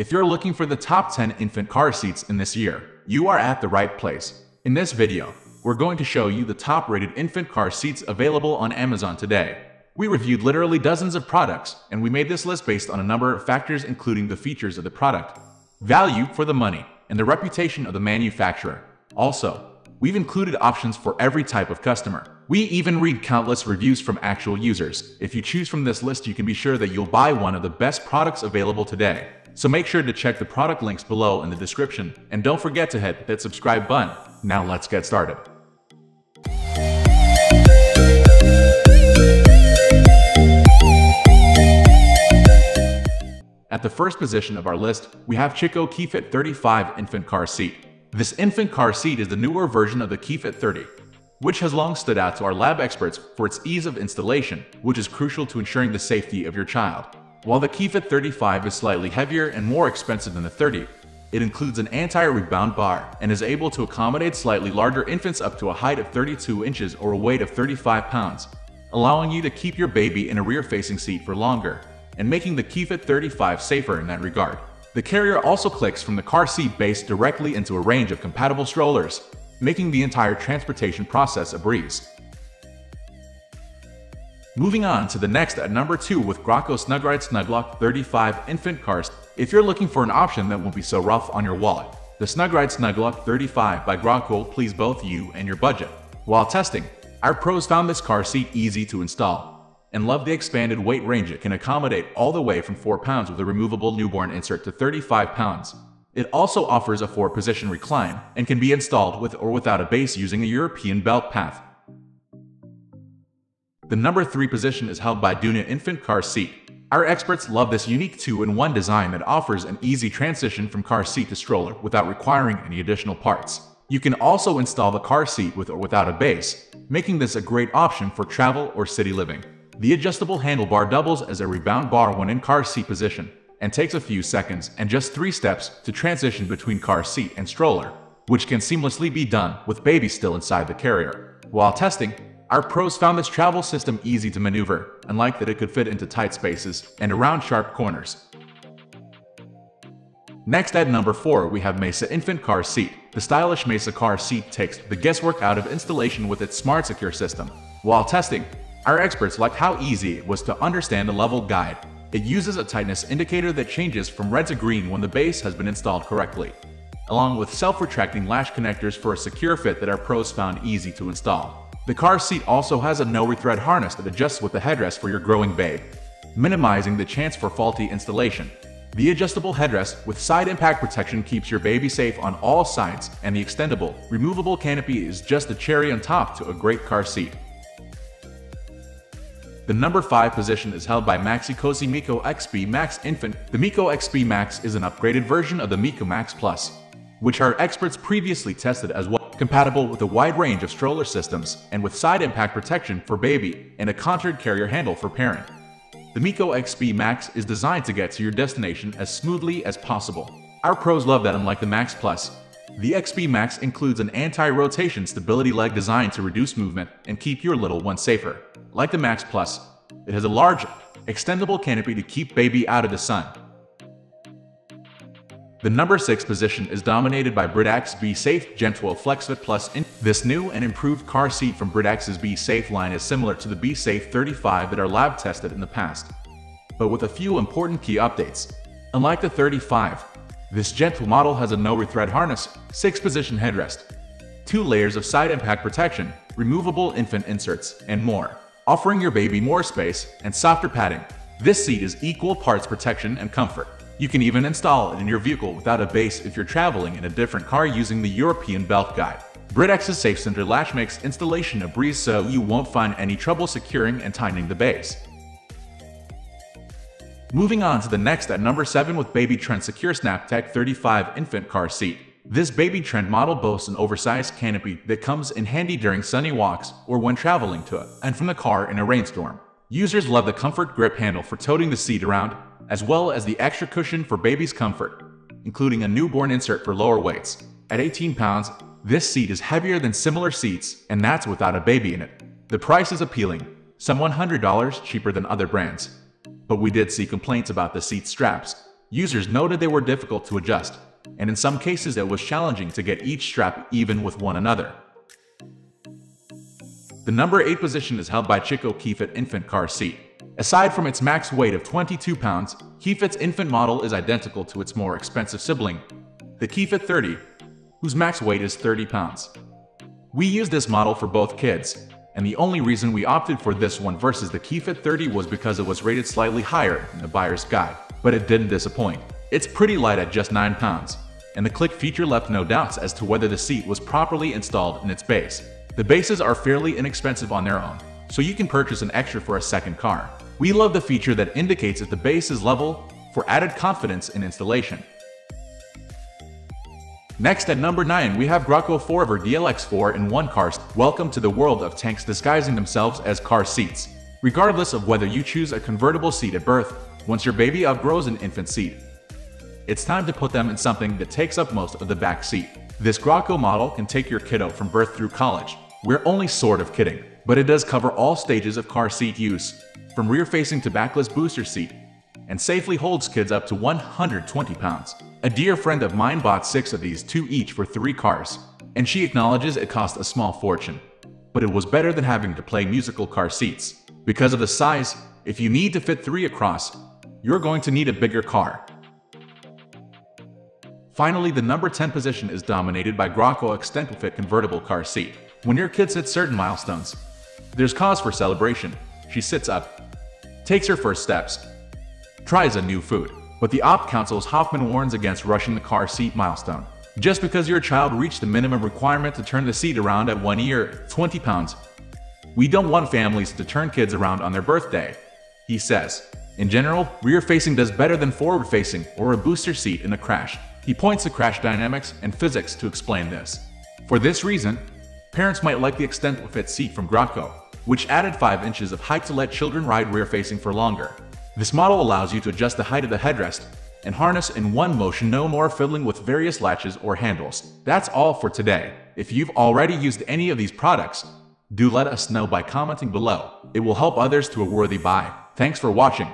If you're looking for the top 10 infant car seats in this year, you are at the right place. In this video, we're going to show you the top rated infant car seats available on Amazon today. We reviewed literally dozens of products, and we made this list based on a number of factors including the features of the product, value for the money, and the reputation of the manufacturer. Also, we've included options for every type of customer. We even read countless reviews from actual users. If you choose from this list, you can be sure that you'll buy one of the best products available today. So make sure to check the product links below in the description, and don't forget to hit that subscribe button. Now let's get started. At the first position of our list, we have Chicco KeyFit 35 infant car seat. This infant car seat is the newer version of the KeyFit 30, which has long stood out to our lab experts for its ease of installation, which is crucial to ensuring the safety of your child. While the KeyFit 35 is slightly heavier and more expensive than the 30, it includes an anti-rebound bar and is able to accommodate slightly larger infants up to a height of 32 inches or a weight of 35 pounds, allowing you to keep your baby in a rear-facing seat for longer and making the KeyFit 35 safer in that regard. The carrier also clicks from the car seat base directly into a range of compatible strollers, making the entire transportation process a breeze. Moving on to the next at number 2 with Graco Snugride Snuglock 35 Infant Cars. If you're looking for an option that won't be so rough on your wallet, the Snugride Snuglock 35 by Graco will please both you and your budget. While testing, our pros found this car seat easy to install and love the expanded weight range it can accommodate all the way from 4 pounds with a removable newborn insert to 35 pounds. It also offers a 4-position recline and can be installed with or without a base using a European belt path. The number 3 position is held by Doona Infant Car Seat. Our experts love this unique 2-in-1 design that offers an easy transition from car seat to stroller without requiring any additional parts. You can also install the car seat with or without a base, making this a great option for travel or city living. The adjustable handlebar doubles as a rebound bar when in car seat position and takes a few seconds and just three steps to transition between car seat and stroller, which can seamlessly be done with baby still inside the carrier. While testing, our pros found this travel system easy to maneuver and liked that it could fit into tight spaces and around sharp corners. Next at number 4 we have Mesa Infant Car Seat. The stylish Mesa car seat takes the guesswork out of installation with its smart secure system. While testing, our experts liked how easy it was to understand the level guide. It uses a tightness indicator that changes from red to green when the base has been installed correctly, along with self-retracting latch connectors for a secure fit that our pros found easy to install. The car seat also has a no-rethread harness that adjusts with the headrest for your growing babe, minimizing the chance for faulty installation. The adjustable headrest with side impact protection keeps your baby safe on all sides, and the extendable, removable canopy is just a cherry on top to a great car seat. The number 5 position is held by Maxi Cosi Mico XP Max Infant. The Mico XP Max is an upgraded version of the Mico Max Plus, which our experts previously tested as well, compatible with a wide range of stroller systems and with side impact protection for baby and a contoured carrier handle for parent. The Mico XP Max is designed to get to your destination as smoothly as possible. Our pros love that unlike the Max Plus, the XP Max includes an anti-rotation stability leg designed to reduce movement and keep your little one safer. Like the Max Plus, it has a large, extendable canopy to keep baby out of the sun. The number 6 position is dominated by Britax Be Safe Gen2 FlexFit Plus. This new and improved car seat from Britax's B-Safe line is similar to the B-Safe 35 that our lab tested in the past, but with a few important key updates. Unlike the 35, this gentle model has a no-rethread harness, 6-position headrest, two layers of side impact protection, removable infant inserts, and more offering your baby more space and softer padding. This seat is equal parts protection and comfort. You can even install it in your vehicle without a base if you're traveling in a different car using the European Belt Guide. Britax's Safe Center latch makes installation a breeze so you won't find any trouble securing and tightening the base. Moving on to the next at number 7 with Baby Trend Secure SnapTech 35 Infant Car Seat. This baby trend model boasts an oversized canopy that comes in handy during sunny walks or when traveling to and from the car in a rainstorm. Users love the comfort grip handle for toting the seat around, as well as the extra cushion for baby's comfort, including a newborn insert for lower weights. At 18 pounds, this seat is heavier than similar seats, and that's without a baby in it. The price is appealing, some $100 cheaper than other brands. But we did see complaints about the seat straps, Users noted they were difficult to adjust, and in some cases it was challenging to get each strap even with one another. The number 8 position is held by Chicco KeyFit Infant Car Seat. Aside from its max weight of 22 pounds, KeyFit's infant model is identical to its more expensive sibling, the KeyFit 30, whose max weight is 30 pounds. We used this model for both kids, and the only reason we opted for this one versus the KeyFit 30 was because it was rated slightly higher in the buyer's guide, but it didn't disappoint. It's pretty light at just 9 pounds, and the click feature left no doubts as to whether the seat was properly installed in its base. The bases are fairly inexpensive on their own, so you can purchase an extra for a second car. We love the feature that indicates if the base is level for added confidence in installation. Next at number 9 we have Graco 4Ever DLX4 in one car. Welcome to the world of tanks disguising themselves as car seats. Regardless of whether you choose a convertible seat at birth, once your baby outgrows an infant seat, it's time to put them in something that takes up most of the back seat. This Graco model can take your kiddo from birth through college. We're only sort of kidding, but it does cover all stages of car seat use, from rear-facing to backless booster seat, and safely holds kids up to 120 pounds. A dear friend of mine bought six of these, two each for three cars, and she acknowledges it cost a small fortune. But it was better than having to play musical car seats. Because of the size, if you need to fit three across, you're going to need a bigger car. Finally, the number 10 position is dominated by Graco ExtendFit convertible car seat. When your kids hit certain milestones, there's cause for celebration. She sits up, takes her first steps, tries a new food. But the op council's Hoffman warns against rushing the car seat milestone. Just because your child reached the minimum requirement to turn the seat around at one year, 20 pounds. We don't want families to turn kids around on their birthday, he says. In general, rear-facing does better than forward-facing or a booster seat in a crash. He points to crash dynamics and physics to explain this. For this reason, parents might like the ExtendFit seat from Graco, which added 5 inches of height to let children ride rear-facing for longer. This model allows you to adjust the height of the headrest and harness in one motion no more fiddling with various latches or handles. That's all for today. If you've already used any of these products, do let us know by commenting below. It will help others to a worthy buy. Thanks for watching.